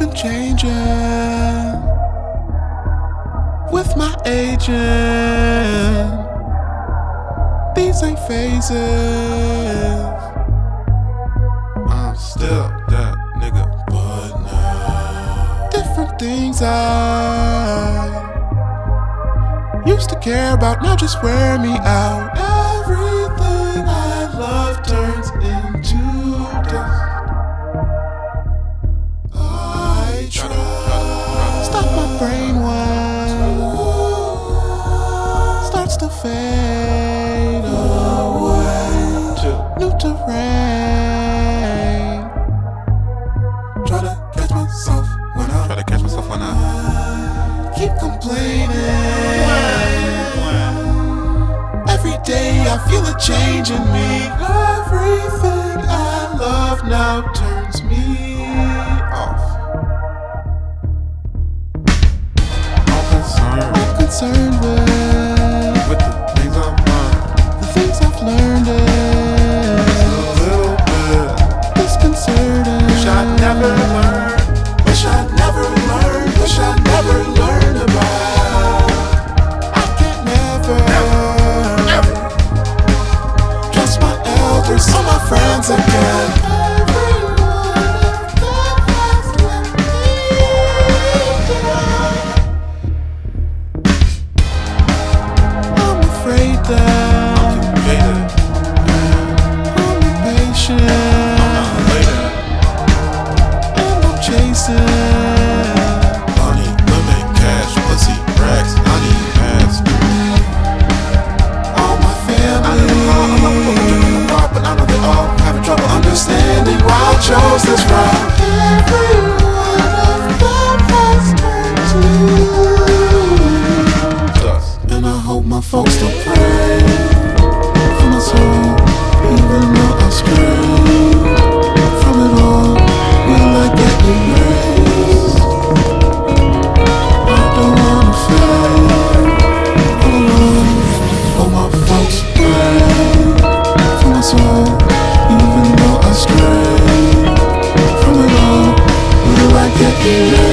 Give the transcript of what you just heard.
been changing with my agent. These ain't phases. I'm still that nigga, but now different things I used to care about now just wear me out. keep complaining. Every day I feel a change in me. Everything I love now turns me off. once. I'm afraid that I'm impatient. folks to pray for my soul, even though I scream from it all. Will I get erased? I don't wanna fail all alone. Oh, my folks pray for my soul, even though I scream from it all. Will I get erased?